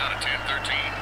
got a 1013.